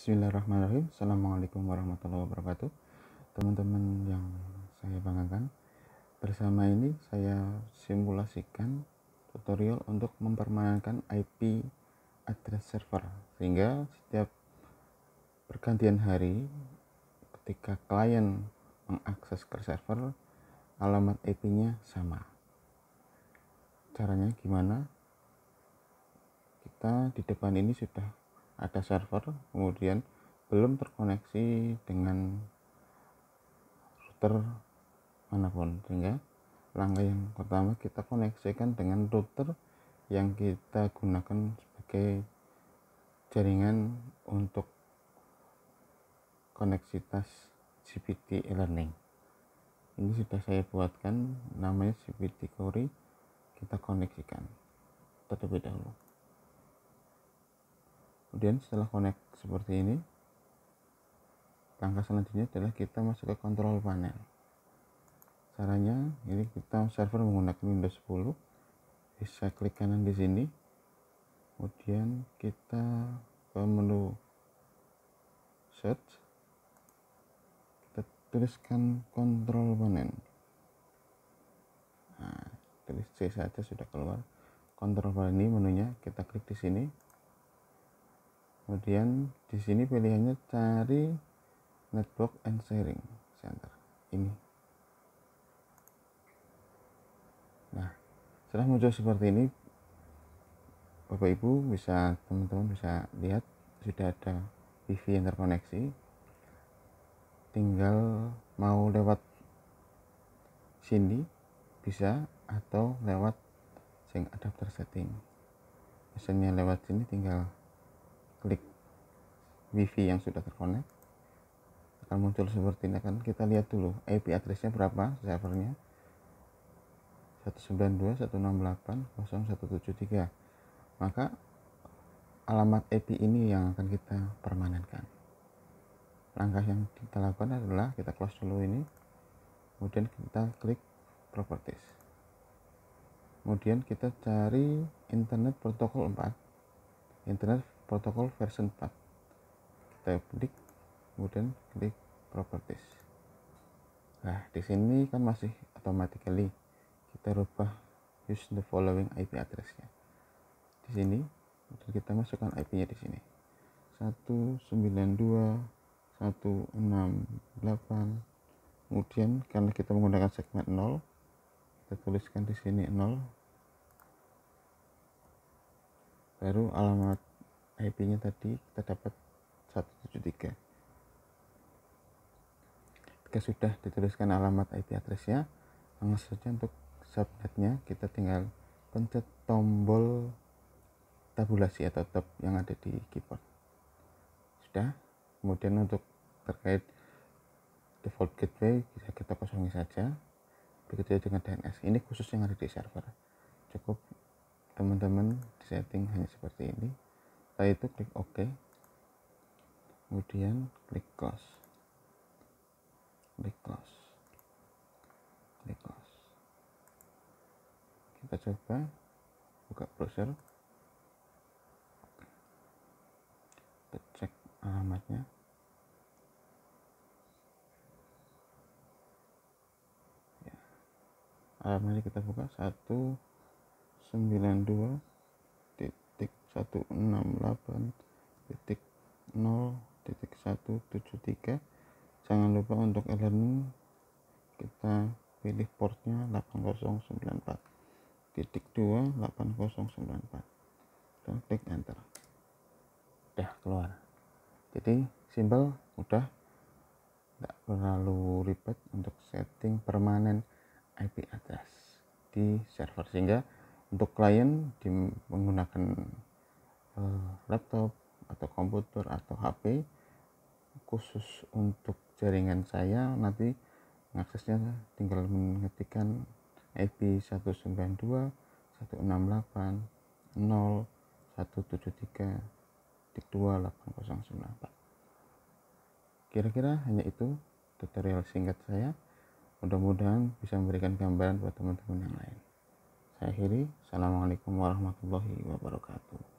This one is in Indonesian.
Bismillahirrahmanirrahim. Assalamualaikum warahmatullahi wabarakatuh. Teman-teman yang saya banggakan Bersama ini saya simulasikan tutorial untuk mempermanenkan IP address server. Sehingga setiap pergantian hari ketika klien mengakses ke server alamat IP nya sama. Caranya gimana? Kita di depan ini sudah ada server kemudian belum terkoneksi dengan router mana pun sehingga langkah yang pertama kita koneksikan dengan router yang kita gunakan sebagai jaringan untuk koneksitas GPT e-learning. Ini sudah saya buatkan namanya GPT Core kita koneksikan terlebih dahulu kemudian setelah connect seperti ini langkah selanjutnya adalah kita masuk ke kontrol panel. Caranya ini kita server menggunakan Windows 10 bisa klik kanan di sini. Kemudian kita ke menu search. Kita tuliskan kontrol panel. Nah, tulis C saja sudah keluar. Kontrol panel ini menunya kita klik di sini kemudian di sini pilihannya cari network and sharing center. Ini. Nah setelah muncul seperti ini Bapak Ibu bisa teman-teman bisa lihat sudah ada wifi yang terkoneksi tinggal mau lewat sini bisa atau lewat sing adapter setting. Misalnya lewat sini tinggal wifi yang sudah terkonek. Akan muncul seperti ini akan kita lihat dulu IP addressnya berapa servernya? 192.168.0.173 maka alamat IP ini yang akan kita permanenkan. Langkah yang kita lakukan adalah kita close dulu ini kemudian kita klik properties. Kemudian kita cari internet protokol 4 internet protokol version 4 kita klik kemudian klik properties. Nah di sini kan masih automatically kita rubah use the following IP addressnya. Di sini kita masukkan IP nya di sini. 192 168 kemudian karena kita menggunakan segmen 0 kita tuliskan di sini 0 baru alamat IP nya tadi kita dapat 173 jika sudah dituliskan alamat IP addressnya. Langsung saja untuk subnetnya kita tinggal pencet tombol tabulasi atau tab yang ada di keyboard. Sudah. Kemudian untuk terkait default gateway bisa kita kosongi saja. Begitu dengan DNS ini khusus yang ada di server. Cukup teman-teman setting hanya seperti ini. Setelah itu klik OK kemudian klik close. Klik close. Klik close. Kita coba buka browser. Kita cek alamatnya. Ya. alamatnya kita buka. 192 titik 168 titik 0 titik 173 jangan lupa untuk e-learning. Kita pilih portnya 8094 titik 2 8094 dan klik enter. Udah keluar. Jadi simple mudah. Tidak terlalu ribet untuk setting permanen IP address di server. Sehingga untuk klien di, menggunakan uh, laptop atau komputer atau HP khusus untuk jaringan saya nanti aksesnya tinggal mengetikkan IP 192 168 0 173 kira-kira hanya itu tutorial singkat saya. Mudah-mudahan bisa memberikan gambaran buat teman-teman yang lain. Saya akhiri. Assalamualaikum warahmatullahi wabarakatuh